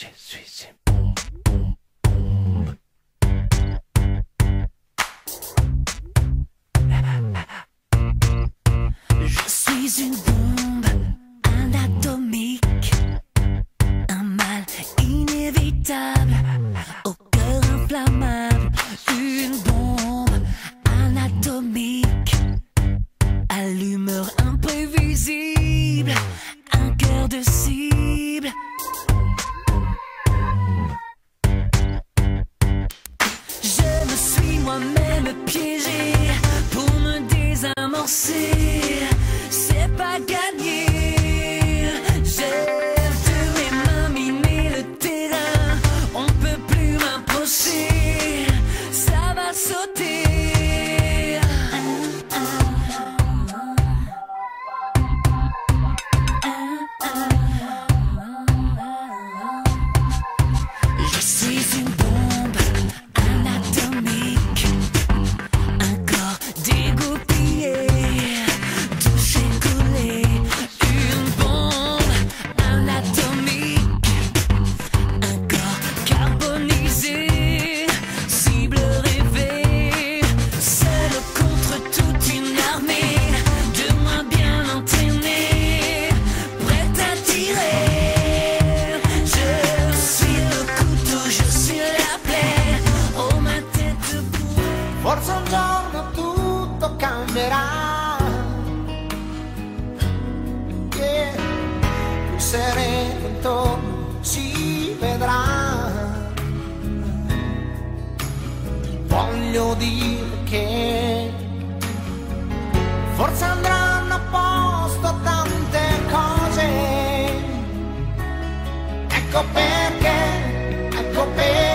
Je suis une bombe, bombe, bombe. Je suis une bombe anatomique, un mal inévitable, au cœur inflammable. Une bombe anatomique, à l'humeur imprévisible. danser. sarete intorno si vedrà. Voglio dire che forse andranno a posto tante cose. Ecco perché, ecco perché.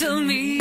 till me.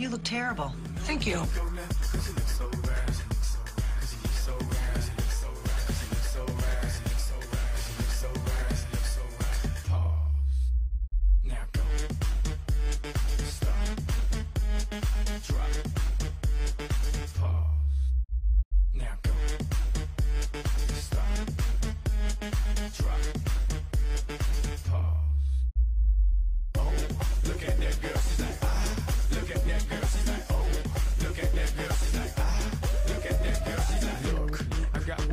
You look terrible. Thank you.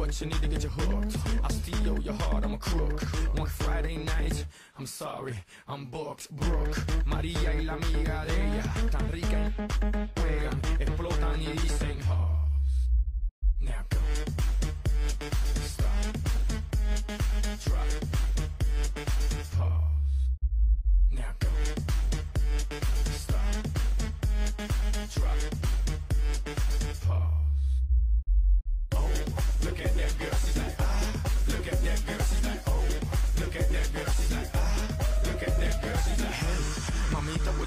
What you need to get you hooked. I'll steal your heart, I'm a crook. One Friday night, I'm sorry, I'm booked, Brooke. María y la amiga de ella, tan rica, juegan, explotan y dicen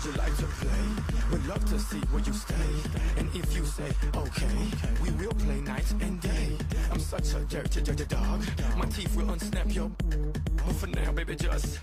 would you like to play? Would love to see where you stay. And if you say okay, we will play night and day. I'm such a dirty, dirty dog. My teeth will unsnap your. But for now, baby, just